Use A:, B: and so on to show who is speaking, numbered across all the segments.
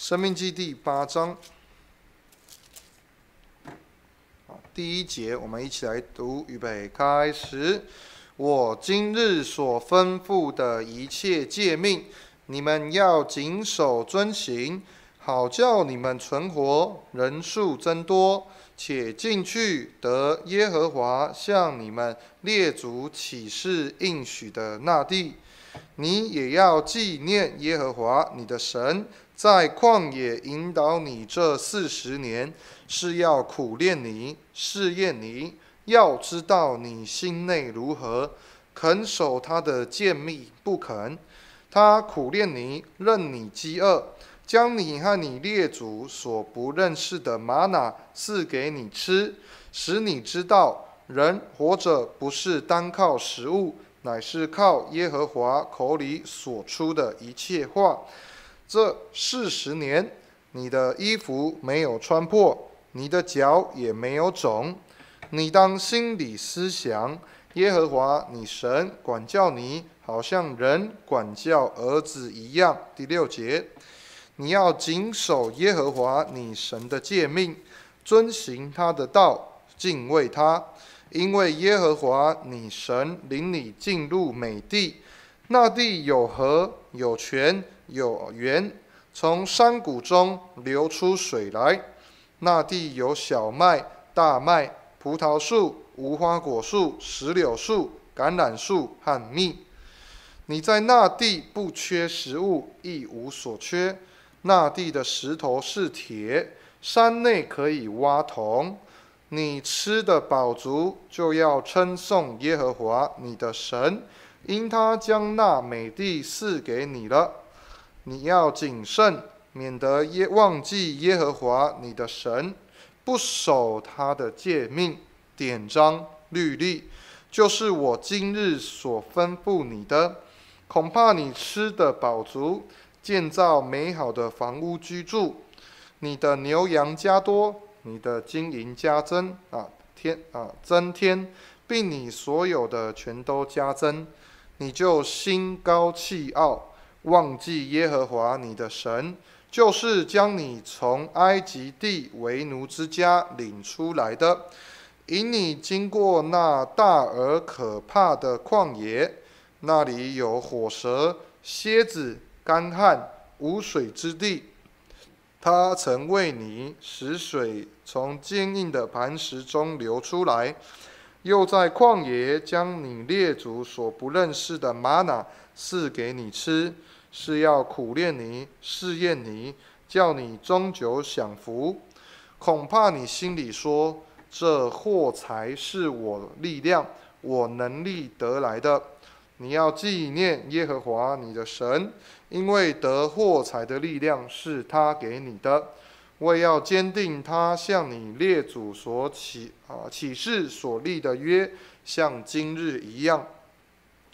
A: 生命记第八章，第一节，我们一起来读，预备开始。我今日所吩咐的一切诫命，你们要谨守遵行，好叫你们存活，人数增多，且进去得耶和华向你们列祖起誓应许的那地。你也要纪念耶和华你的神。在旷野引导你这四十年，是要苦练你、试验你，要知道你心内如何，肯守他的诫命不肯。他苦练你，任你饥饿，将你和你列祖所不认识的玛瑙赐给你吃，使你知道人活着不是单靠食物，乃是靠耶和华口里所出的一切话。这四十年，你的衣服没有穿破，你的脚也没有肿。你当心里思想，耶和华你神管教你，好像人管教儿子一样。第六节，你要谨守耶和华你神的诫命，遵行他的道，敬畏他，因为耶和华你神领你进入美地，那地有河有泉。有源从山谷中流出水来，那地有小麦、大麦、葡萄树、无花果树、石榴树、橄榄树和蜜。你在那地不缺食物，一无所缺。那地的石头是铁，山内可以挖铜。你吃的饱足，就要称颂耶和华你的神，因他将那美地赐给你了。你要谨慎，免得耶忘记耶和华你的神，不守他的诫命、典章、律例，就是我今日所吩咐你的。恐怕你吃的饱足，建造美好的房屋居住，你的牛羊加多，你的金银加增啊，天啊增添，并你所有的全都加增，你就心高气傲。忘记耶和华你的神，就是将你从埃及地为奴之家领出来的，引你经过那大而可怕的旷野，那里有火蛇、蝎子、干旱、无水之地。他曾为你使水从坚硬的磐石中流出来，又在旷野将你列祖所不认识的玛瑙赐给你吃。是要苦练你、试验你，叫你终究享福。恐怕你心里说：“这货财是我力量、我能力得来的。”你要纪念耶和华你的神，因为得货财的力量是他给你的。我要坚定他向你列祖所起啊起誓所立的约，像今日一样。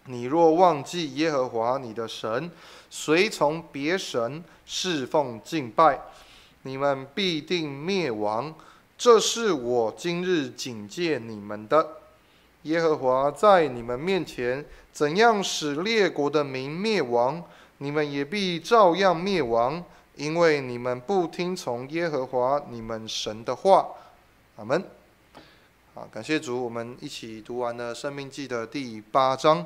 A: 你若忘记耶和华你的神，随从别神侍奉敬拜，你们必定灭亡。这是我今日警戒你们的。耶和华在你们面前怎样使列国的民灭亡，你们也必照样灭亡，因为你们不听从耶和华你们神的话。阿门。好，感谢主，我们一起读完了《生命记》的第八章。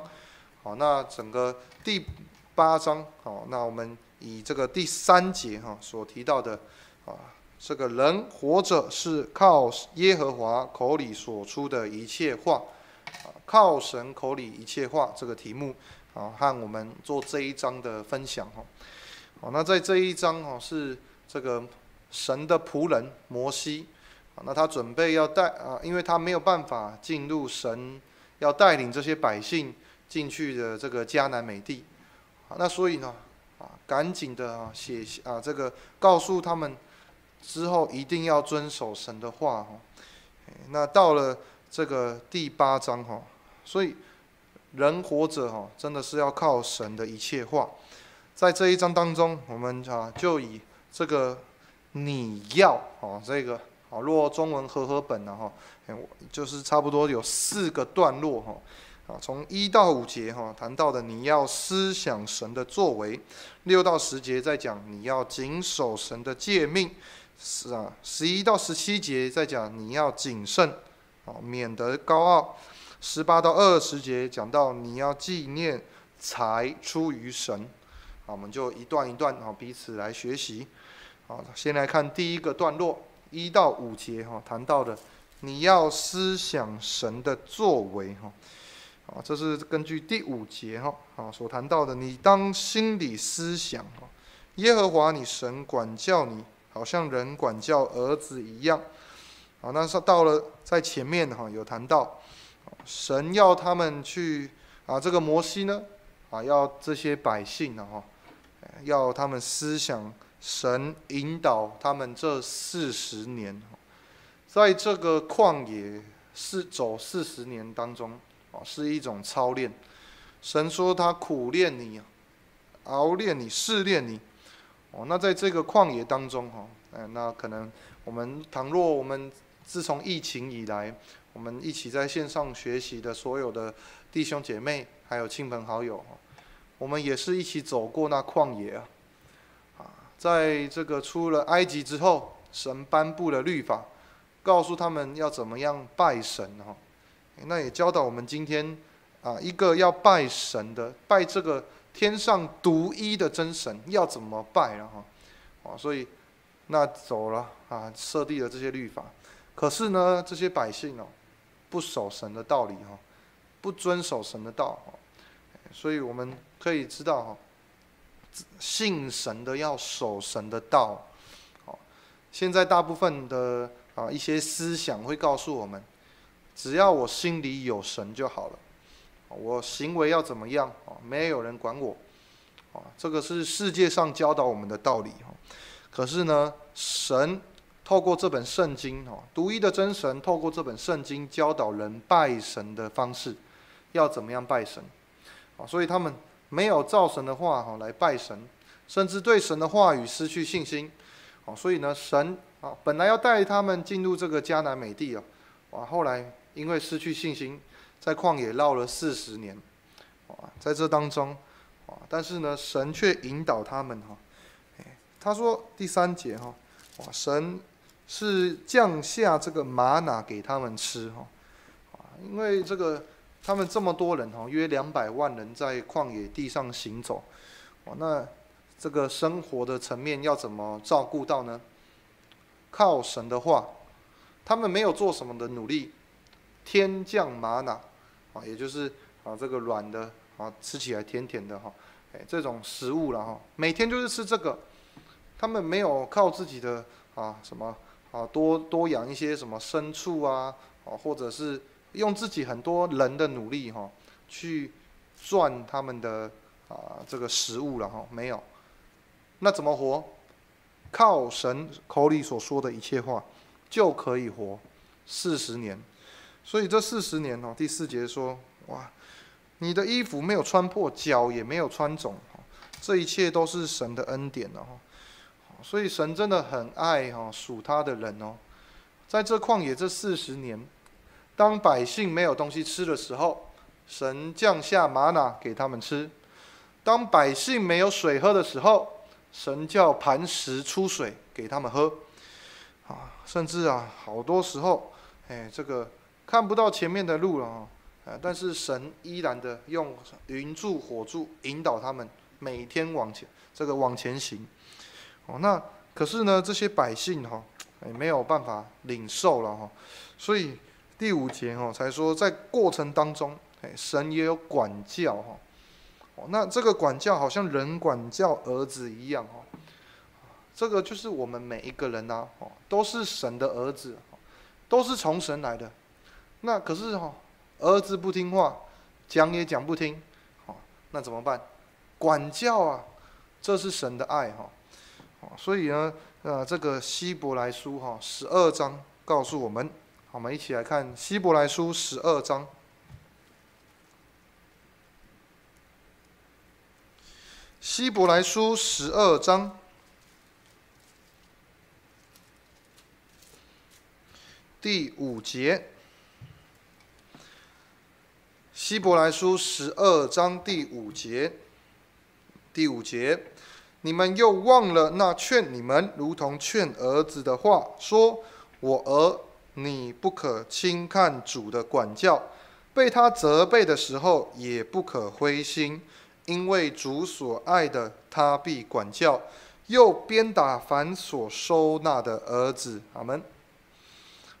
A: 好，那整个第八章，好，那我们以这个第三节哈所提到的啊，这个人活着是靠耶和华口里所出的一切话，啊，靠神口里一切话这个题目啊，和我们做这一章的分享哈。好，那在这一章哈是这个神的仆人摩西，那他准备要带啊，因为他没有办法进入神要带领这些百姓。进去的这个迦南美地，那所以呢，啊，赶紧的啊写啊这个告诉他们，之后一定要遵守神的话哈。那到了这个第八章哈，所以人活着哈，真的是要靠神的一切话。在这一章当中，我们啊就以这个你要啊这个啊若中文和合本的哈，就是差不多有四个段落哈。啊，从一到五节哈谈到的你要思想神的作为，六到十节在讲你要谨守神的诫命，是啊，十一到十七节在讲你要谨慎，啊，免得高傲，十八到二十节讲到你要纪念财出于神，我们就一段一段啊彼此来学习，啊，先来看第一个段落，一到五节哈谈到的你要思想神的作为哈。啊，这是根据第五节哈啊所谈到的，你当心里思想哈，耶和华你神管教你，好像人管教儿子一样。啊，那是到了在前面哈有谈到，神要他们去啊，这个摩西呢啊，要这些百姓呢哈，要他们思想神引导他们这四十年，在这个旷野是走四十年当中。哦，是一种操练。神说他苦练你，熬练你，试炼你。哦，那在这个旷野当中，哈，嗯，那可能我们倘若我们自从疫情以来，我们一起在线上学习的所有的弟兄姐妹，还有亲朋好友，我们也是一起走过那旷野啊。啊，在这个出了埃及之后，神颁布了律法，告诉他们要怎么样拜神，哈。那也教导我们今天啊，一个要拜神的，拜这个天上独一的真神要怎么拜了哈？啊，所以那走了啊，设立了这些律法。可是呢，这些百姓哦，不守神的道理哈，不遵守神的道。所以我们可以知道哈，信神的要守神的道。好，现在大部分的啊一些思想会告诉我们。只要我心里有神就好了，我行为要怎么样啊？没有人管我，啊，这个是世界上教导我们的道理哈。可是呢，神透过这本圣经哈，独一的真神透过这本圣经教导人拜神的方式，要怎么样拜神？所以他们没有照神的话哈来拜神，甚至对神的话语失去信心。哦，所以呢，神啊本来要带他们进入这个迦南美地啊，啊，后来。因为失去信心，在旷野绕了四十年，啊，在这当中，啊，但是呢，神却引导他们哈，他说第三节哈，哇，神是降下这个玛拿给他们吃哈，啊，因为这个他们这么多人哈，约两百万人在旷野地上行走，哦，那这个生活的层面要怎么照顾到呢？靠神的话，他们没有做什么的努力。天降玛瑙，啊，也就是啊这个软的啊，吃起来甜甜的哈，哎，这种食物了哈，每天就是吃这个，他们没有靠自己的啊什么啊多多养一些什么牲畜啊，啊或者是用自己很多人的努力哈去赚他们的啊这个食物了哈，没有，那怎么活？靠神口里所说的一切话就可以活四十年。所以这四十年哦，第四节说，哇，你的衣服没有穿破，脚也没有穿肿，这一切都是神的恩典哦。所以神真的很爱哈属他的人哦。在这旷野这四十年，当百姓没有东西吃的时候，神降下玛瑙给他们吃；当百姓没有水喝的时候，神叫磐石出水给他们喝。啊，甚至啊，好多时候，哎，这个。看不到前面的路了啊！啊，但是神依然的用云柱火柱引导他们每天往前，这个往前行。哦，那可是呢，这些百姓哈，也没有办法领受了哈。所以第五节哈才说，在过程当中，哎，神也有管教哈。哦，那这个管教好像人管教儿子一样哦。这个就是我们每一个人呐，哦，都是神的儿子，都是从神来的。那可是哈，儿子不听话，讲也讲不听，好，那怎么办？管教啊，这是神的爱哈，所以呢，呃，这个希伯来书哈十二章告诉我们，我们一起来看希伯来书十二章，希伯来书十二章。第五节。希伯来书十二章第五节，第五节，你们又忘了那劝你们如同劝儿子的话，说：“我儿，你不可轻看主的管教，被他责备的时候也不可灰心，因为主所爱的，他必管教，又鞭打凡所收纳的儿子。”阿门。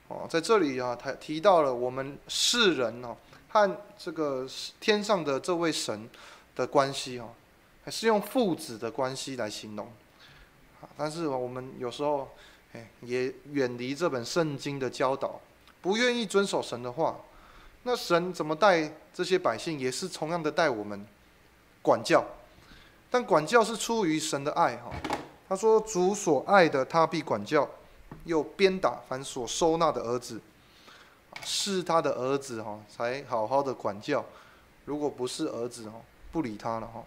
A: 哦，在这里啊，他提到了我们世人哦。和这个天上的这位神的关系哦，还是用父子的关系来形容。但是我们有时候也远离这本圣经的教导，不愿意遵守神的话。那神怎么带这些百姓，也是同样的带我们管教。但管教是出于神的爱哈。他说：“主所爱的，他必管教，又鞭打凡所收纳的儿子。”是他的儿子哈，才好好的管教；如果不是儿子哈，不理他了哈。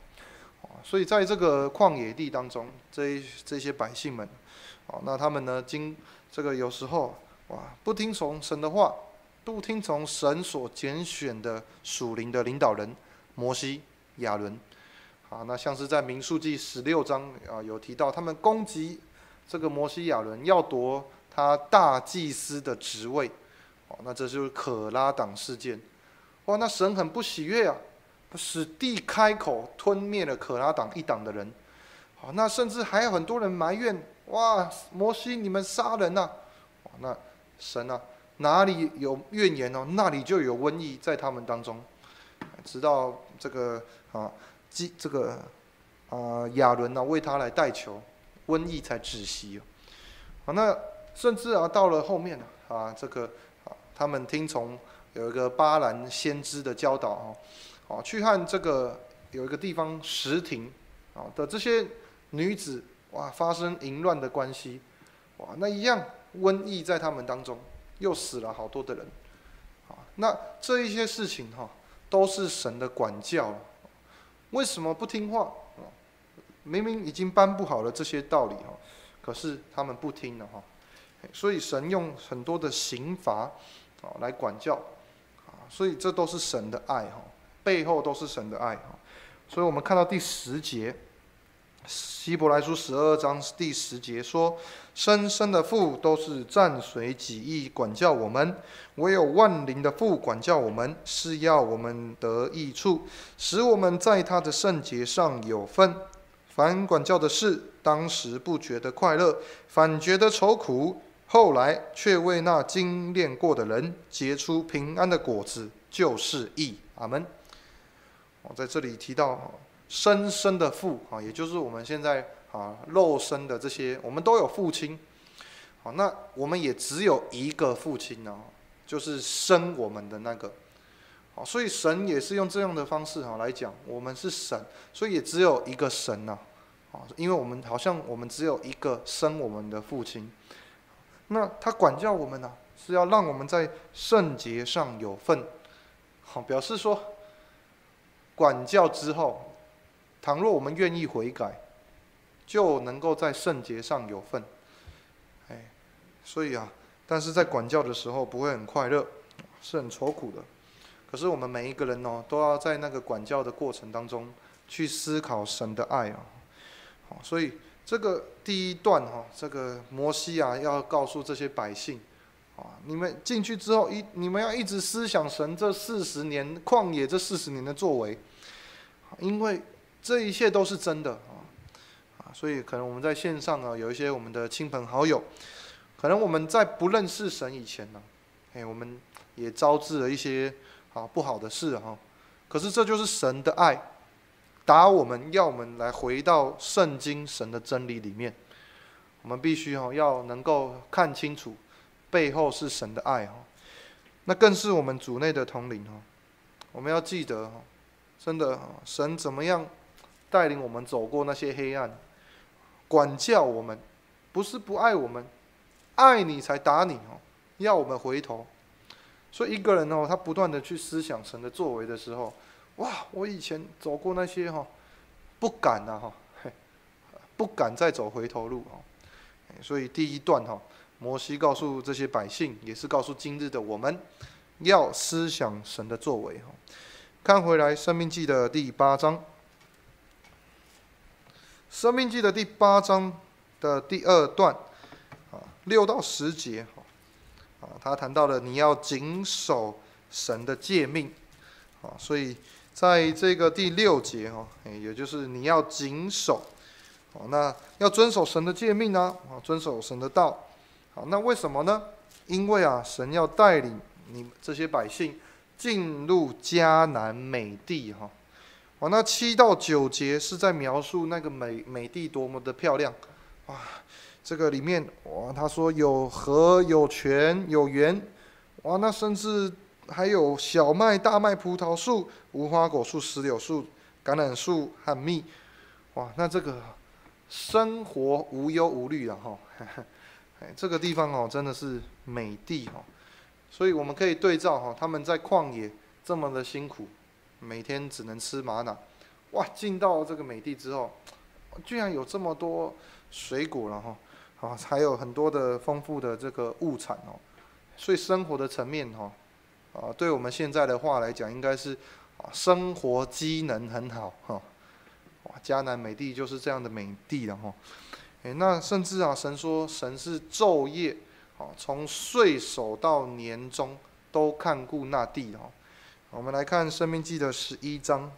A: 所以在这个旷野地当中，这这些百姓们，哦，那他们呢，经这个有时候哇，不听从神的话，不听从神所拣选的属灵的领导人摩西、亚伦，啊，那像是在民数记十六章啊，有提到他们攻击这个摩西、亚伦，要夺他大祭司的职位。哦那这就是可拉党事件，哇！那神很不喜悦啊，使地开口吞灭了可拉党一党的人。好，那甚至还有很多人埋怨，哇！摩西，你们杀人呐！那神啊，哪里有怨言哦，那里就有瘟疫在他们当中。直到这个啊，基这个啊亚伦呢为他来代求，瘟疫才止息。好，那甚至啊到了后面啊这个啊。他们听从有一个巴兰先知的教导哦，哦，去和这个有一个地方石亭啊的这些女子哇发生淫乱的关系，哇，那一样瘟疫在他们当中又死了好多的人，啊，那这一些事情哈都是神的管教，为什么不听话？明明已经颁布好了这些道理哈，可是他们不听了哈，所以神用很多的刑罚。啊，来管教，啊，所以这都是神的爱哈，背后都是神的爱，所以我们看到第十节，希伯来书十二章第十节说：“生生的父都是暂随己意管教我们，唯有万灵的父管教我们，是要我们得益处，使我们在他的圣洁上有份。凡管教的事，当时不觉得快乐，反觉得愁苦。”后来却为那精炼过的人结出平安的果子，就是义。阿门。我在这里提到生生的父啊，也就是我们现在啊肉身的这些，我们都有父亲。好，那我们也只有一个父亲呢，就是生我们的那个。好，所以神也是用这样的方式哈来讲，我们是神，所以也只有一个神呐。啊，因为我们好像我们只有一个生我们的父亲。那他管教我们呢，是要让我们在圣洁上有份，好，表示说，管教之后，倘若我们愿意悔改，就能够在圣洁上有份。哎，所以啊，但是在管教的时候不会很快乐，是很愁苦的。可是我们每一个人哦，都要在那个管教的过程当中去思考神的爱啊，好，所以。这个第一段哈，这个摩西啊，要告诉这些百姓，啊，你们进去之后一，你们要一直思想神这四十年旷野这四十年的作为，因为这一切都是真的啊，啊，所以可能我们在线上啊，有一些我们的亲朋好友，可能我们在不认识神以前呢，哎，我们也招致了一些啊不好的事哈，可是这就是神的爱。打我们要我们来回到圣经神的真理里面，我们必须哈要能够看清楚背后是神的爱哈，那更是我们主内的统领哈，我们要记得哈，真的神怎么样带领我们走过那些黑暗，管教我们，不是不爱我们，爱你才打你哦，要我们回头，所以一个人哦，他不断的去思想神的作为的时候。哇！我以前走过那些哈，不敢呐哈，不敢再走回头路哈。所以第一段哈，摩西告诉这些百姓，也是告诉今日的我们，要思想神的作为。哈。看回来，《生命记》的第八章，《生命记》的第八章的第二段，啊，六到十节，啊，他谈到了你要谨守神的诫命，啊，所以在这个第六节，哈，也就是你要谨守，哦，那要遵守神的诫命呢，啊，遵守神的道，好，那为什么呢？因为啊，神要带领你们这些百姓。进入迦南美地，哈，哇，那七到九节是在描述那个美美地多么的漂亮，哇，这个里面哇，他说有河有泉有园，哇，那甚至还有小麦、大麦、葡萄树、无花果树、石榴树、橄榄树和蜜，哇，那这个生活无忧无虑了哈，这个地方哦，真的是美地哦。所以我们可以对照哈，他们在旷野这么的辛苦，每天只能吃玛瑙，哇，进到这个美地之后，居然有这么多水果了哈，啊，还有很多的丰富的这个物产哦，所以生活的层面哈，啊，对我们现在的话来讲，应该是啊，生活机能很好哈，哇，迦南美地就是这样的美地了哈，哎，那甚至啊，神说神是昼夜。哦，从岁首到年终都看顾那地哦。我们来看《生命记》的十一章，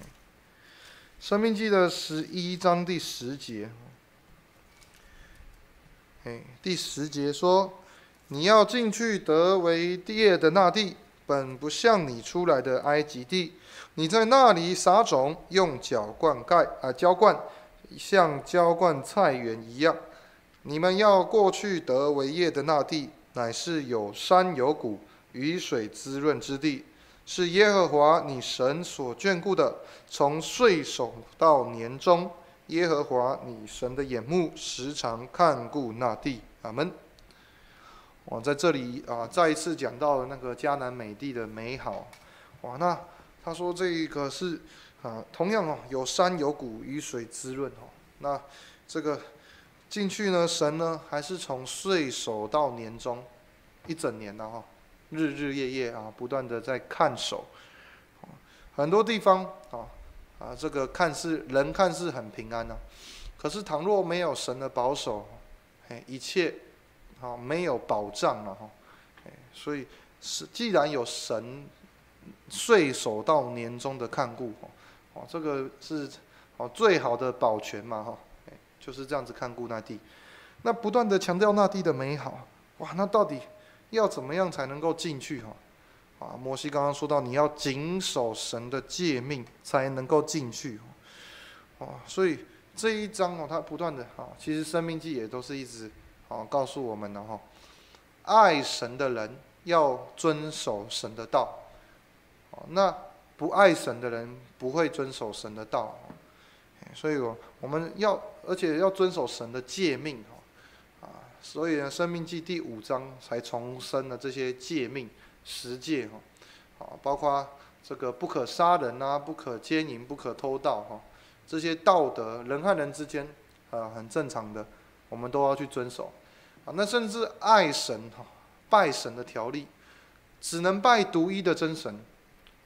A: 《生命记》的十一章第十节。哎，第十节说：“你要进去得为业的那地，本不像你出来的埃及地。你在那里撒种，用脚灌溉啊，浇灌，像浇灌菜园一样。”你们要过去得为业的那地，乃是有山有谷、雨水滋润之地，是耶和华你神所眷顾的。从岁首到年终，耶和华你神的眼目时常看顾那地。阿门。我在这里啊，再一次讲到了那个迦南美地的美好。哇，那他说这个是啊，同样哦，有山有谷、雨水滋润哦。那这个。进去呢，神呢还是从岁首到年终，一整年的哈，日日夜夜啊，不断的在看守，很多地方啊啊，这个看似人看似很平安呢，可是倘若没有神的保守，哎，一切啊没有保障了哈，哎，所以是既然有神岁首到年终的看顾哈，哦，这个是哦最好的保全嘛哈。就是这样子看顾那地，那不断的强调那地的美好，哇，那到底要怎么样才能够进去哈？啊，摩西刚刚说到你要谨守神的诫命才能够进去，哦，所以这一章哦，他不断的啊，其实生命记也都是一直啊告诉我们的哈，爱神的人要遵守神的道，哦，那不爱神的人不会遵守神的道。所以，我我们要，而且要遵守神的诫命，哦，啊，所以呢，《生命记》第五章才重申了这些诫命十诫，哈，啊，包括这个不可杀人啊，不可奸淫，不可偷盗，哈，这些道德，人和人之间，啊，很正常的，我们都要去遵守，啊，那甚至爱神，哈，拜神的条例，只能拜独一的真神，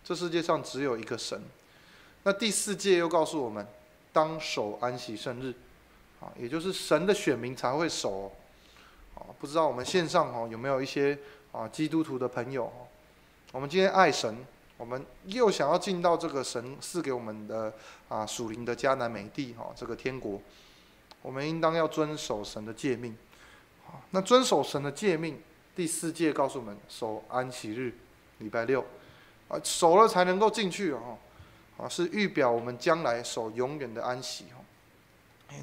A: 这世界上只有一个神，那第四诫又告诉我们。当守安息圣日，啊，也就是神的选民才会守，啊，不知道我们线上哦有没有一些啊基督徒的朋友，我们今天爱神，我们又想要进到这个神赐给我们的啊属灵的迦南美地哈这个天国，我们应当要遵守神的诫命，啊，那遵守神的诫命，第四诫告诉我们守安息日，礼拜六，啊，守了才能够进去哦。啊，是预表我们将来守永远的安息哦。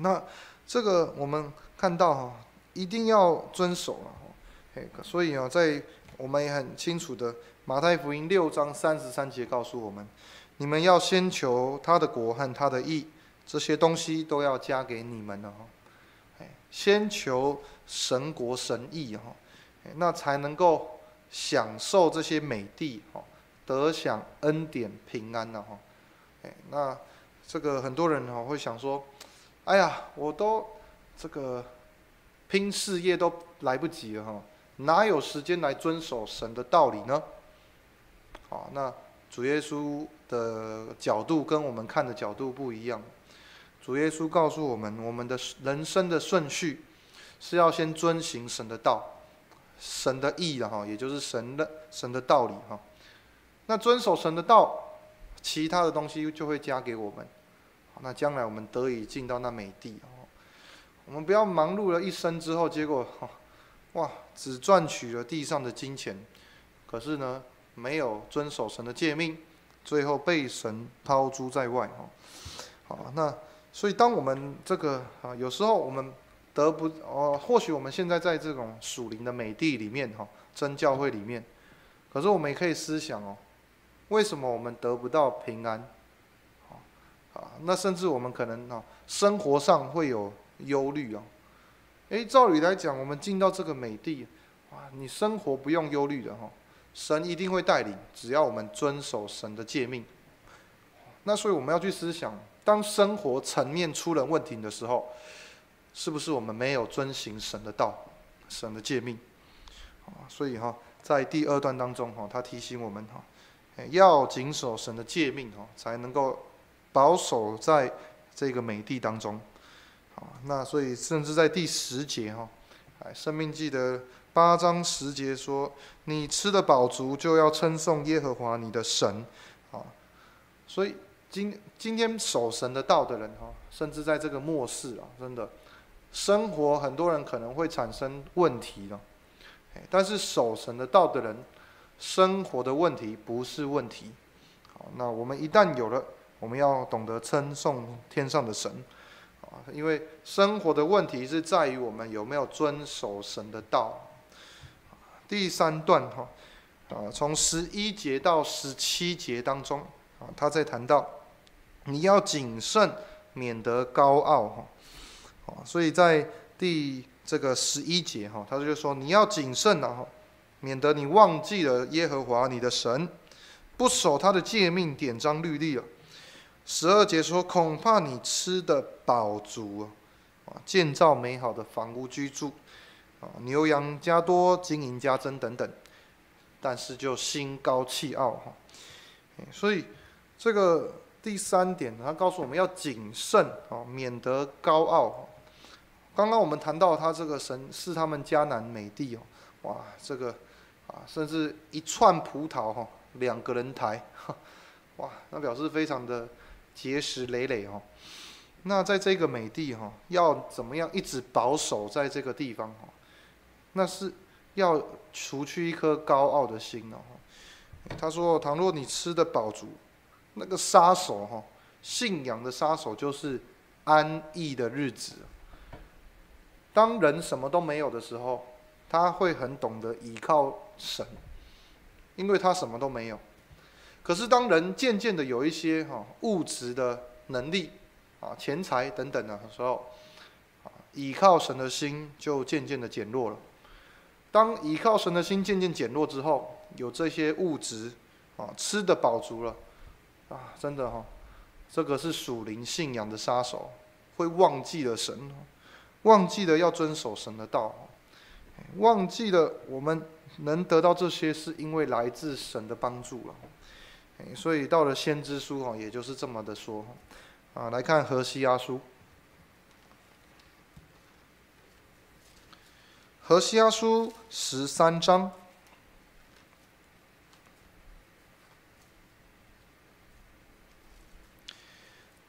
A: 那这个我们看到哈，一定要遵守了哦。所以啊，在我们也很清楚的马太福音六章三十三节告诉我们：你们要先求他的国和他的义，这些东西都要加给你们的哈。先求神国神义哈，那才能够享受这些美地哈，得享恩典平安的哈。那这个很多人哈会想说，哎呀，我都这个拼事业都来不及了哈，哪有时间来遵守神的道理呢？好，那主耶稣的角度跟我们看的角度不一样。主耶稣告诉我们，我们的人生的顺序是要先遵行神的道，神的意的哈，也就是神的神的道理哈。那遵守神的道，其他的东西就会加给我们。那将来我们得以进到那美地哦。我们不要忙碌了一生之后，结果哇，只赚取了地上的金钱，可是呢，没有遵守神的诫命，最后被神抛诸在外哦。好，那所以当我们这个啊，有时候我们得不哦，或许我们现在在这种属灵的美地里面哈，真教会里面，可是我们也可以思想哦。为什么我们得不到平安？啊，那甚至我们可能啊，生活上会有忧虑啊。诶，照理来讲，我们进到这个美地，哇，你生活不用忧虑的哈，神一定会带领，只要我们遵守神的诫命。那所以我们要去思想，当生活层面出了问题的时候，是不是我们没有遵行神的道、神的诫命？啊，所以哈，在第二段当中哈，他提醒我们哈。要谨守神的诫命哦，才能够保守在这个美地当中。好，那所以甚至在第十节哈，哎，生命记的八章十节说：“你吃的饱足，就要称颂耶和华你的神。”啊，所以今今天守神的道的人哈，甚至在这个末世啊，真的生活很多人可能会产生问题了。但是守神的道的人。生活的问题不是问题，好，那我们一旦有了，我们要懂得称颂天上的神，啊，因为生活的问题是在于我们有没有遵守神的道。第三段哈，啊，从十一节到十七节当中，啊，他在谈到你要谨慎，免得高傲哈，啊，所以在第这个十一节哈，他就说你要谨慎啊。免得你忘记了耶和华你的神，不守他的诫命、典章、律例了。十二节说，恐怕你吃的饱足啊，建造美好的房屋居住啊，牛羊加多，金银加增等等，但是就心高气傲哈。所以这个第三点，他告诉我们要谨慎啊，免得高傲。刚刚我们谈到他这个神是他们迦南美地哦，哇，这个。啊，甚至一串葡萄哈，两个人抬哈，哇，那表示非常的结实累累哈。那在这个美地哈，要怎么样一直保守在这个地方哈？那是要除去一颗高傲的心哦。他说：“倘若你吃的饱足，那个杀手哈，信仰的杀手就是安逸的日子。当人什么都没有的时候。”他会很懂得依靠神，因为他什么都没有。可是当人渐渐的有一些哈物质的能力啊、钱财等等的时候，啊，依靠神的心就渐渐的减弱了。当依靠神的心渐渐减弱之后，有这些物质啊，吃的饱足了，啊，真的哈，这个是属灵信仰的杀手，会忘记了神，忘记了要遵守神的道。忘记了，我们能得到这些，是因为来自神的帮助了。所以到了先知书哈，也就是这么的说。啊，来看何西阿书。何西阿书十三章。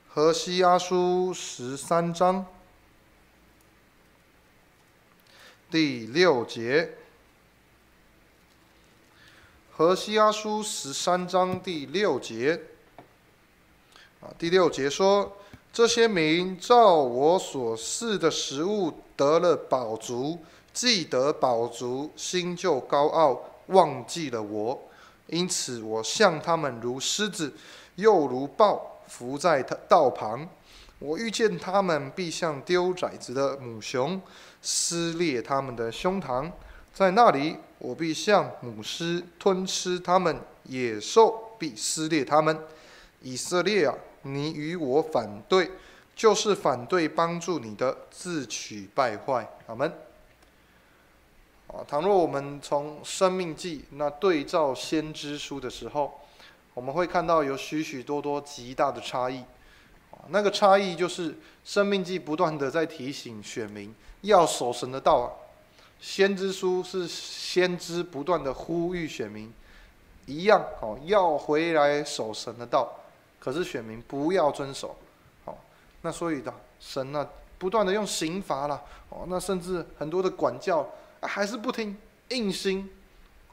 A: 何西阿书十三章。第六节，何西阿书十三章第六节，啊，第六节说：这些民照我所示的食物得了饱足，既得饱足，心就高傲，忘记了我。因此，我向他们如狮子，又如豹，伏在他道旁。我遇见他们，必像丢崽子的母熊。撕裂他们的胸膛，在那里我必像母狮吞吃他们，野兽必撕裂他们。以色列啊，你与我反对，就是反对帮助你的，自取败坏。阿门。啊，倘若我们从生命记那对照先知书的时候，我们会看到有许许多多极大的差异。那个差异就是生命记不断的在提醒选民要守神的道啊，先知书是先知不断的呼吁选民一样哦，要回来守神的道，可是选民不要遵守，哦，那所以的神呢不断的用刑罚了哦，那甚至很多的管教啊还是不听，硬心。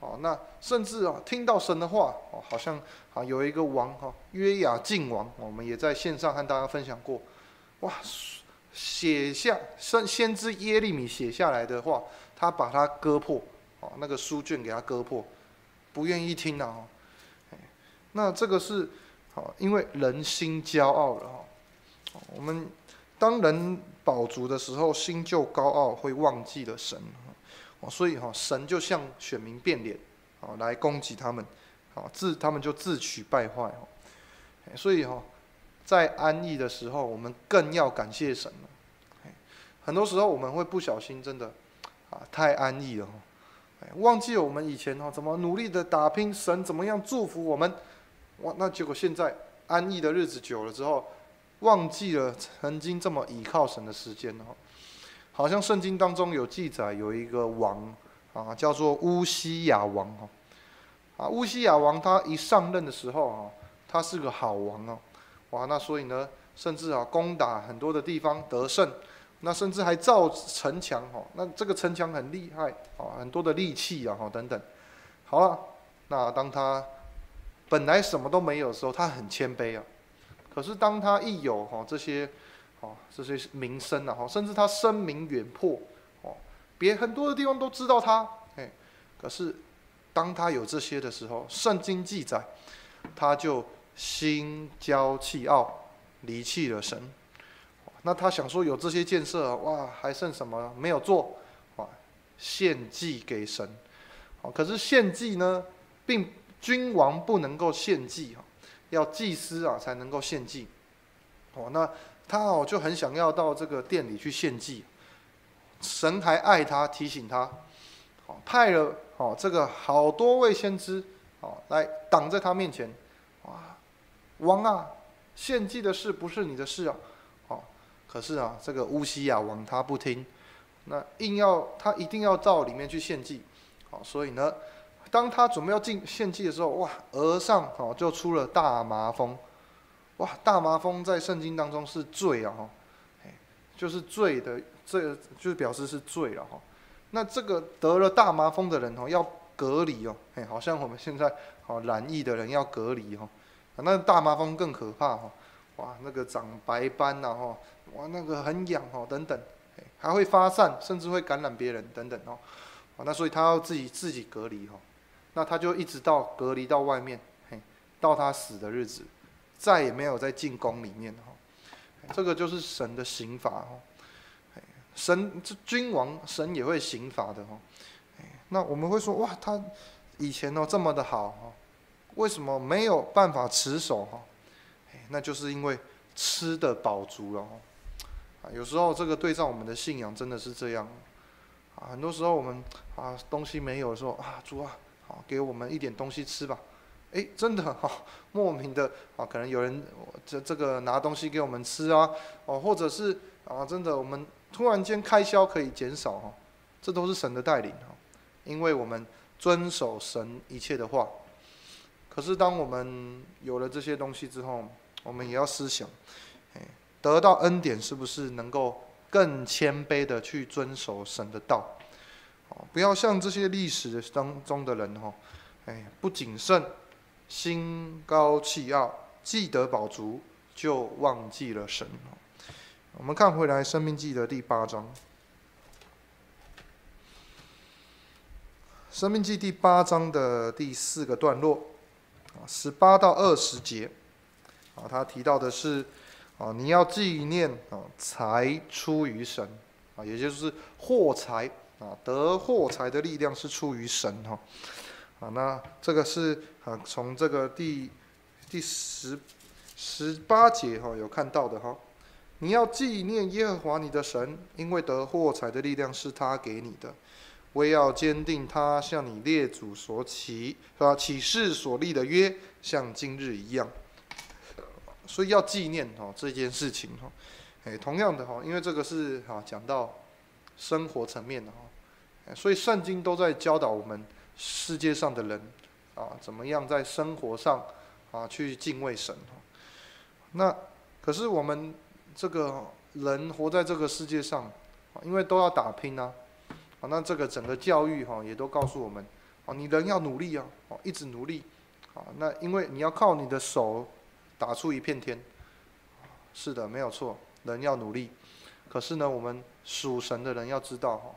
A: 哦，那甚至啊，听到神的话哦，好像啊有一个王哈约雅敬王，我们也在线上和大家分享过，哇，写下先先知耶利米写下来的话，他把它割破，哦，那个书卷给他割破，不愿意听啊，那这个是好，因为人心骄傲了哈，我们当人饱足的时候，心就高傲，会忘记了神。哦所以哈，神就向选民变脸，啊，来攻击他们，啊，自他们就自取败坏哦。所以哈，在安逸的时候，我们更要感谢神很多时候我们会不小心，真的啊，太安逸了，忘记了我们以前哦怎么努力的打拼，神怎么样祝福我们，哇，那结果现在安逸的日子久了之后，忘记了曾经这么倚靠神的时间哦。好像圣经当中有记载，有一个王啊，叫做乌西亚王哦。啊，乌西亚王他一上任的时候啊，他是个好王哦。哇，那所以呢，甚至啊，攻打很多的地方得胜，那甚至还造城墙哦。那这个城墙很厉害啊，很多的利器啊，哈等等。好了，那当他本来什么都没有的时候，他很谦卑啊。可是当他一有哈这些。哦，这些名声啊，哈，甚至他声名远播，哦，别很多的地方都知道他，哎，可是当他有这些的时候，圣经记载，他就心骄气傲，离弃了神。那他想说有这些建设，哇，还剩什么没有做？哇，献祭给神。哦，可是献祭呢，并君王不能够献祭哈，要祭司啊才能够献祭。哦，那。他哦就很想要到这个店里去献祭，神还爱他，提醒他，好派了哦这个好多位先知哦来挡在他面前，哇，王啊，献祭的事不是你的事啊，可是啊这个乌西亚王他不听，那硬要他一定要到里面去献祭，好，所以呢，当他准备要进献祭的时候，哇，额上哦就出了大麻风。哇，大麻风在圣经当中是罪啊，哈，就是罪的，这就是表示是罪了哈。那这个得了大麻风的人哦，要隔离哦，哎，好像我们现在哦染疫的人要隔离哈。那大麻风更可怕哈，哇，那个长白斑呐哈，哇，那个很痒哦，等等，还会发散，甚至会感染别人等等哦。那所以他要自己自己隔离哈，那他就一直到隔离到外面，嘿，到他死的日子。再也没有在进宫里面哈，这个就是神的刑罚哈。神这君王，神也会刑罚的哈。那我们会说哇，他以前哦这么的好哈，为什么没有办法持守哈？那就是因为吃的饱足了哦。啊，有时候这个对照我们的信仰真的是这样啊。很多时候我们啊东西没有的时候啊，主啊，好给我们一点东西吃吧。哎，真的哈，莫名的啊，可能有人这这个拿东西给我们吃啊，哦，或者是啊，真的我们突然间开销可以减少哈，这都是神的带领哈，因为我们遵守神一切的话。可是当我们有了这些东西之后，我们也要思想，哎，得到恩典是不是能够更谦卑的去遵守神的道？哦，不要像这些历史当中的人哈，哎，不谨慎。心高气傲，既得饱足，就忘记了神。我们看回来《生命记》的第八章，《生命记》第八章的第四个段落，啊，十八到二十节，啊，他提到的是，啊，你要纪念啊，财出于神，啊，也就是获财，啊，得获财的力量是出于神，哈。啊，那这个是啊，从这个第第十十八节哈有看到的哈，你要纪念耶和华你的神，因为得获财的力量是他给你的。唯要坚定他向你列祖所起是吧启示所立的约，像今日一样。所以要纪念哦这件事情哈，哎，同样的哈，因为这个是哈讲到生活层面的哈，所以圣经都在教导我们世界上的人啊，怎么样在生活上啊去敬畏神哈。那可是我们这个人活在这个世界上，因为都要打拼啊，啊，那这个整个教育哈也都告诉我们，啊，你人要努力啊，哦，一直努力，啊，那因为你要靠你的手。打出一片天，是的，没有错，人要努力。可是呢，我们属神的人要知道哈，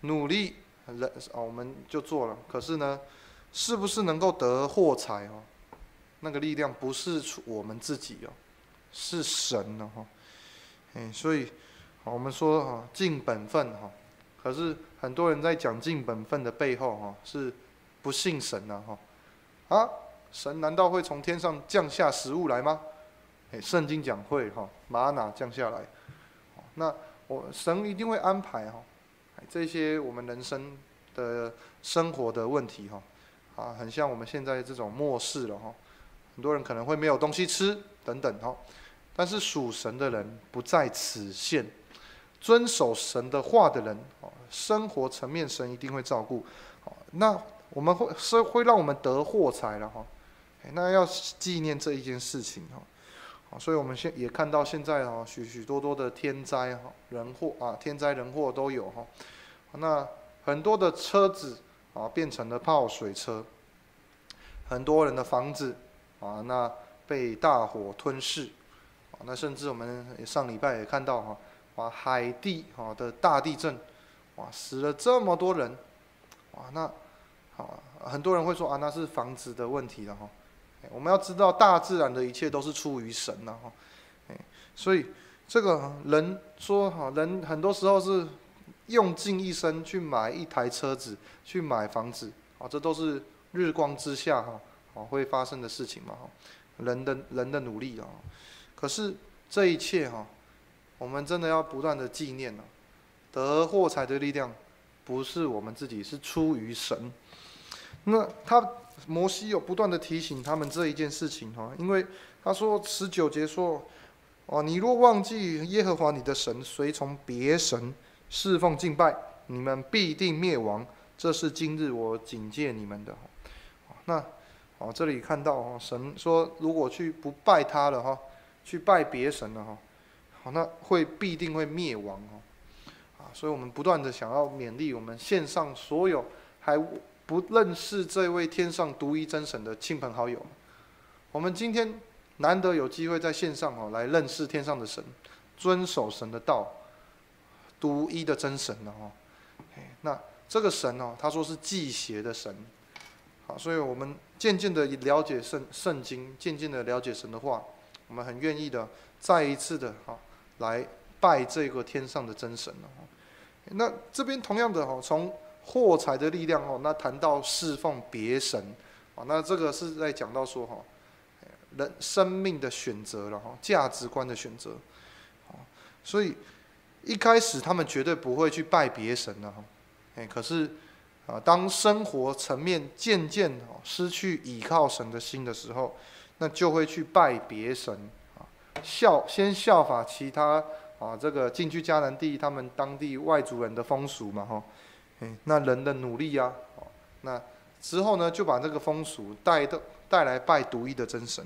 A: 努力人哦，我们就做了。可是呢，是不是能够得获财哦？那个力量不是我们自己哦，是神的哈。哎，所以我们说哈，尽本分哈。可是很多人在讲尽本分的背后哈，是不信神的哈啊。神难道会从天上降下食物来吗？哎，圣经讲会哈，玛拿降下来。那我神一定会安排哈，这些我们人生的生活的问题哈，啊，很像我们现在这种末世了哈，很多人可能会没有东西吃等等哈。但是属神的人不在此限，遵守神的话的人，哦生活层面神一定会照顾。那我们会是会让我们得祸财了哈。那要纪念这一件事情哈，所以我们现也看到现在哈，许许多多的天灾哈，人祸啊，天灾人祸都有哈。那很多的车子啊，变成了泡水车，很多人的房子啊，那被大火吞噬啊。那甚至我们上礼拜也看到哈，哇，海地哈的大地震，哇，死了这么多人，哇，那好，很多人会说啊，那是房子的问题了哈。我们要知道，大自然的一切都是出于神呐，哈，所以这个人说哈，人很多时候是用尽一生去买一台车子，去买房子，啊，这都是日光之下哈，啊会发生的事情嘛，哈，人的人的努力啊，可是这一切哈，我们真的要不断的纪念呐，得货财的力量不是我们自己，是出于神，那他。摩西有不断的提醒他们这一件事情哈，因为他说十九节说，哦，你若忘记耶和华你的神，随从别神侍奉敬拜，你们必定灭亡。这是今日我警戒你们的。那，哦，这里看到哦，神说如果去不拜他了哈，去拜别神了哈，好，那会必定会灭亡哦。啊，所以我们不断的想要勉励我们线上所有还。不认识这位天上独一真神的亲朋好友，我们今天难得有机会在线上哦来认识天上的神，遵守神的道，独一的真神了哈。那这个神哦，他说是祭邪的神，好，所以我们渐渐的了解圣圣经，渐渐的了解神的话，我们很愿意的再一次的哈来拜这个天上的真神了。那这边同样的哈从。货财的力量哦，那谈到侍奉别神，啊，那这个是在讲到说哈，人生命的选择了哈，价值观的选择，所以一开始他们绝对不会去拜别神的哈，哎，可是啊，当生活层面渐渐哦失去倚靠神的心的时候，那就会去拜别神啊，效先效法其他啊，这个进去迦南地他们当地外族人的风俗嘛哈。那人的努力呀，那之后呢，就把这个风俗带到带来拜独一的真神，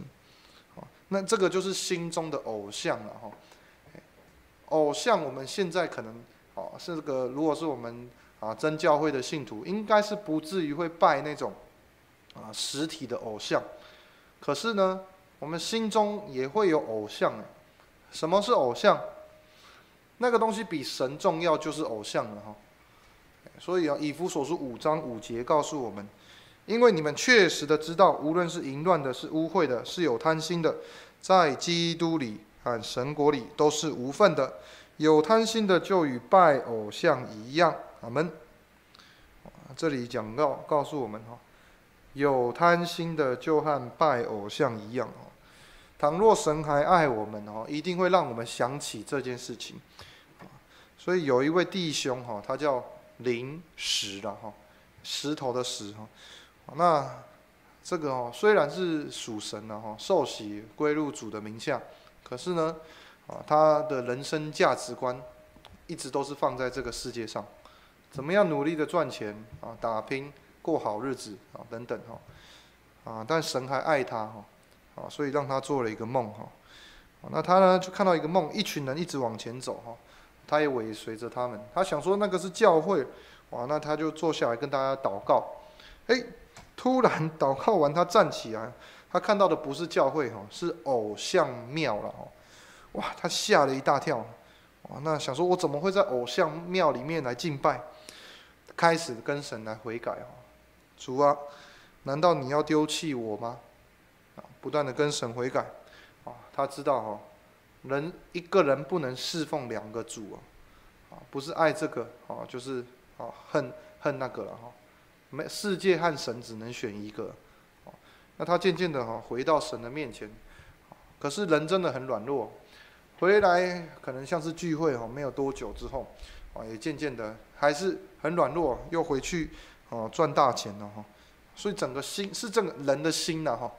A: 那这个就是心中的偶像了哈。偶像我们现在可能哦是这个，如果是我们啊真教会的信徒，应该是不至于会拜那种啊实体的偶像。可是呢，我们心中也会有偶像什么是偶像？那个东西比神重要，就是偶像了哈。所以啊，以弗所书五章五节告诉我们，因为你们确实的知道，无论是淫乱的，是污秽的，是有贪心的，在基督里和神国里都是无份的。有贪心的，就与拜偶像一样。阿门。这里讲到告诉我们哈，有贪心的就和拜偶像一样哈。倘若神还爱我们哈，一定会让我们想起这件事情。所以有一位弟兄哈，他叫。灵石了哈，石头的石哈。那这个哦，虽然是属神的哈，受洗归入主的名下，可是呢，啊，他的人生价值观一直都是放在这个世界上，怎么样努力的赚钱啊，打拼过好日子啊，等等哈，啊，但神还爱他哈，啊，所以让他做了一个梦哈。那他呢，就看到一个梦，一群人一直往前走哈，他也尾随着他们。他想说那个是教会，哇，那他就坐下来跟大家祷告。哎，突然祷告完，他站起来，他看到的不是教会哈，是偶像庙了哈。哇，他吓了一大跳。哇，那想说我怎么会在偶像庙里面来敬拜？开始跟神来悔改哈。主啊，难道你要丢弃我吗？啊，不断的跟神悔改。啊，他知道哈，人一个人不能侍奉两个主啊，啊，不是爱这个啊，就是啊恨恨那个了哈，没世界和神只能选一个，哦，那他渐渐的哈回到神的面前，可是人真的很软弱，回来可能像是聚会哈，没有多久之后，啊，也渐渐的还是很软弱，又回去哦赚大钱了哈，所以整个心是这个人的心呐哈。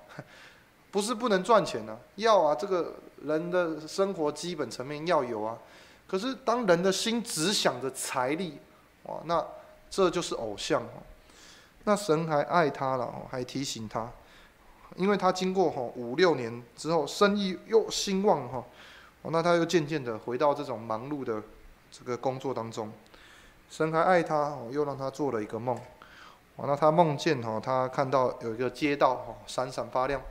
A: 不是不能赚钱呢，要啊，这个人的生活基本层面要有啊。可是当人的心只想着财力，哇，那这就是偶像哦。那神还爱他了哦，还提醒他，因为他经过哈五六年之后，生意又兴旺哈，哦，那他又渐渐的回到这种忙碌的这个工作当中。神还爱他哦，又让他做了一个梦，哦，那他梦见哈，他看到有一个街道哈闪闪发亮。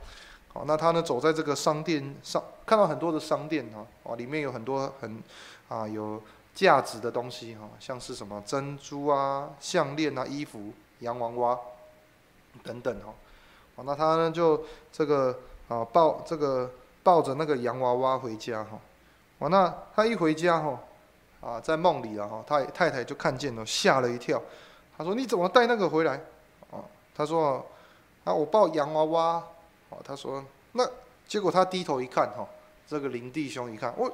A: 好，那他呢走在这个商店上，看到很多的商店哈，哦，里面有很多很啊有价值的东西哈，像是什么珍珠啊、项链啊、衣服、洋娃娃等等哈。哦，那他呢就这个啊抱这个抱着那个洋娃娃回家哈。哦，那他一回家哈，啊在梦里了哈，他太太就看见了，吓了一跳。他说：“你怎么带那个回来？”哦，他说：“啊，我抱洋娃娃。”他说：“那结果他低头一看，哈，这个林弟兄一看，哦，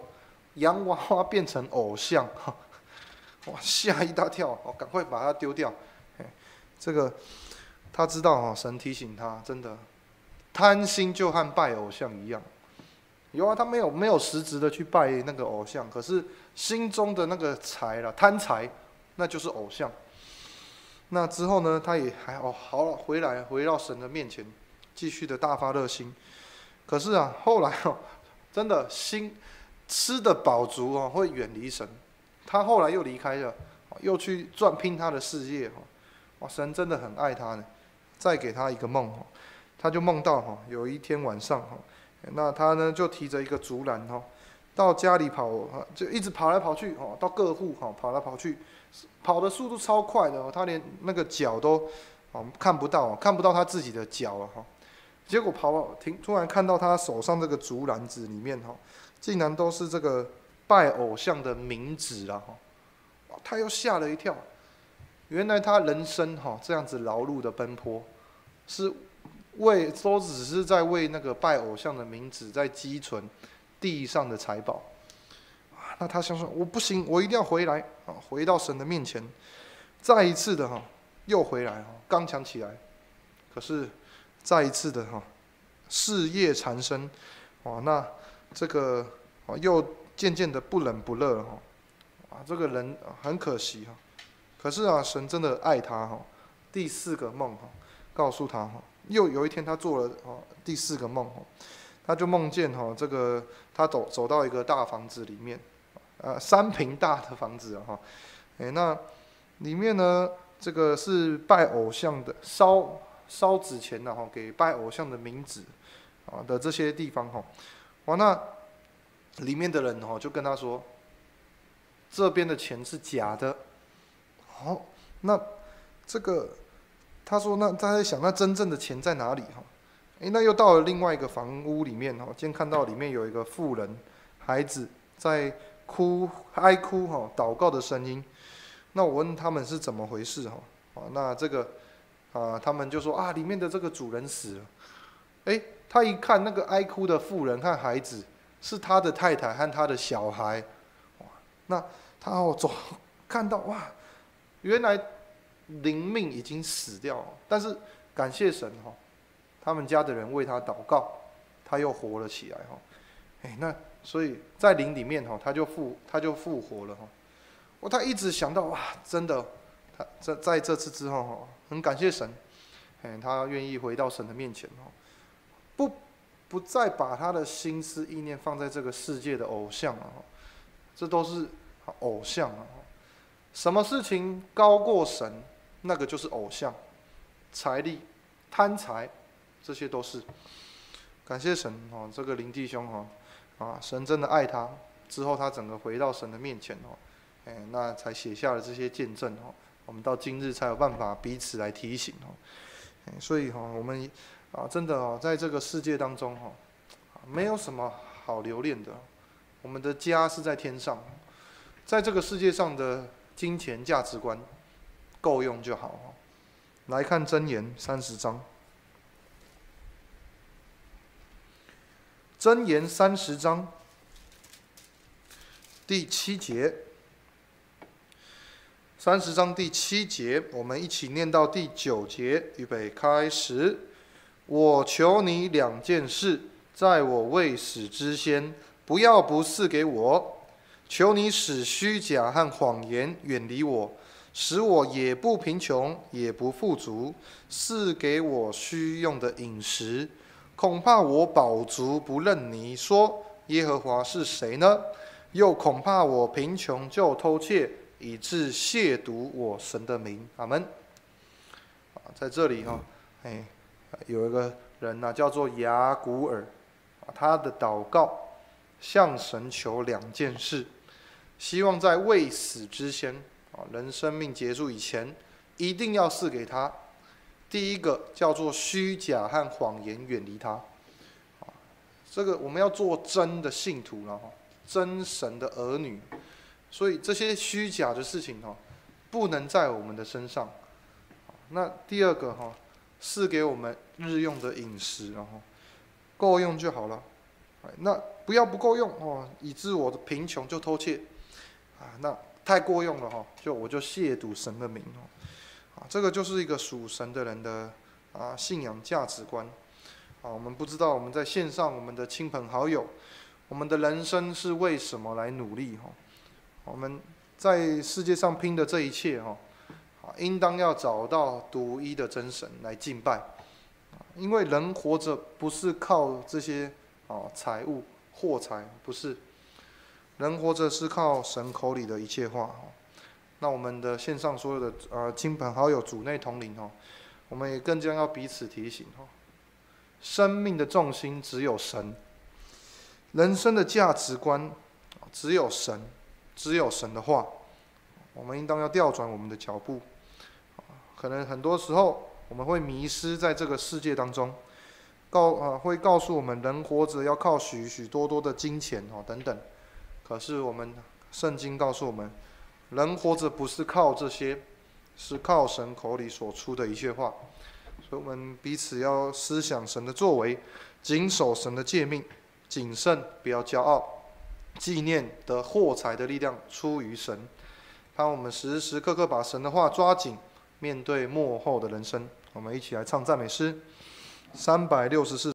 A: 洋娃娃变成偶像，哈，哇，吓一大跳，哦，赶快把它丢掉。这个他知道，哈，神提醒他，真的贪心就和拜偶像一样。有啊，他没有没有实质的去拜那个偶像，可是心中的那个财了，贪财，那就是偶像。那之后呢，他也还哦，好了，回来回到神的面前。”继续的大发热心，可是啊，后来哦，真的心吃的饱足哦，会远离神。他后来又离开了，又去赚拼他的事业哈。哇，神真的很爱他呢。再给他一个梦哈，他就梦到哈，有一天晚上哈，那他呢就提着一个竹篮哈，到家里跑，就一直跑来跑去哦，到各户哈跑来跑去，跑的速度超快的，他连那个脚都哦看不到，看不到他自己的脚了哈。结果跑跑停，突然看到他手上这个竹篮子里面哈，竟然都是这个拜偶像的名纸了哈，他又吓了一跳，原来他人生哈这样子劳碌的奔波，是为都只是在为那个拜偶像的名纸在积存地上的财宝，那他想说我不行，我一定要回来啊，回到神的面前，再一次的哈又回来哈，刚强起来，可是。再一次的哈，事业缠身，哇，那这个啊又渐渐的不冷不热了哈，啊，这个人很可惜哈，可是啊，神真的爱他哈。第四个梦哈，告诉他哈，又有一天他做了哦第四个梦哈，他就梦见哈这个他走走到一个大房子里面，呃三平大的房子哈，哎那里面呢这个是拜偶像的烧。烧纸钱的哈，给拜偶像的名字啊的这些地方哈，完那里面的人哈就跟他说，这边的钱是假的，好，那这个他说那他在想那真正的钱在哪里哈？诶，那又到了另外一个房屋里面哈，今天看到里面有一个妇人孩子在哭哀哭哈，祷告的声音，那我问他们是怎么回事哈？啊，那这个。啊，他们就说啊，里面的这个主人死了。哎，他一看那个哀哭的妇人和孩子，是他的太太和他的小孩。哇，那他哦走，看到哇，原来灵命已经死掉了，但是感谢神哈，他们家的人为他祷告，他又活了起来哈。哎，那所以在灵里面哈，他就复他就复活了哈。我他一直想到哇，真的，他在在这次之后哈，很感谢神，哎，他愿意回到神的面前哦，不不再把他的心思意念放在这个世界的偶像了，这都是偶像啊。什么事情高过神，那个就是偶像，财力、贪财，这些都是。感谢神哦，这个林弟兄哦，啊，神真的爱他，之后他整个回到神的面前哦。哎，那才写下了这些见证哦。我们到今日才有办法彼此来提醒哦。所以哈，我们啊，真的哦，在这个世界当中哈，没有什么好留恋的。我们的家是在天上，在这个世界上的金钱价值观够用就好。来看真言三十章，真言三十章第七节。三十章第七节，我们一起念到第九节。预备开始。我求你两件事，在我未死之先，不要不赐给我。求你使虚假和谎言远离我，使我也不贫穷，也不富足，赐给我需用的饮食。恐怕我饱足不认你，说耶和华是谁呢？又恐怕我贫穷就偷窃。以致亵渎我神的名，阿门。啊，在这里哈，哎，有一个人呢，叫做雅古尔，他的祷告向神求两件事，希望在未死之前，啊，人生命结束以前，一定要赐给他。第一个叫做虚假和谎言远离他，啊，这个我们要做真的信徒了哈，真神的儿女。所以这些虚假的事情哈，不能在我们的身上。那第二个哈，是给我们日用的饮食，然后够用就好了。那不要不够用哦，以致我的贫穷就偷窃啊，那太过用了哈，就我就亵渎神的名哦。啊，这个就是一个属神的人的啊信仰价值观。啊，我们不知道我们在线上我们的亲朋好友，我们的人生是为什么来努力哈？我们在世界上拼的这一切，哈，啊，应当要找到独一的真神来敬拜，因为人活着不是靠这些啊财物、货财，不是，人活着是靠神口里的一切话。哦那我们的线上所有的呃亲朋好友、主内同龄哦，我们也更加要彼此提醒哦，生命的重心只有神，人生的价值观只有神。只有神的话，我们应当要调转我们的脚步。可能很多时候我们会迷失在这个世界当中，告啊会告诉我们人活着要靠许许多多的金钱哦等等。可是我们圣经告诉我们，人活着不是靠这些，是靠神口里所出的一切话。所以我们彼此要思想神的作为，谨守神的诫命，谨慎，不要骄傲。纪念的获财的力量出于神，让我们时时刻刻把神的话抓紧，面对幕后的人生。我们一起来唱赞美诗，三百六十四。